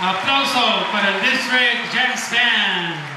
aplauso para el District Jazz Band.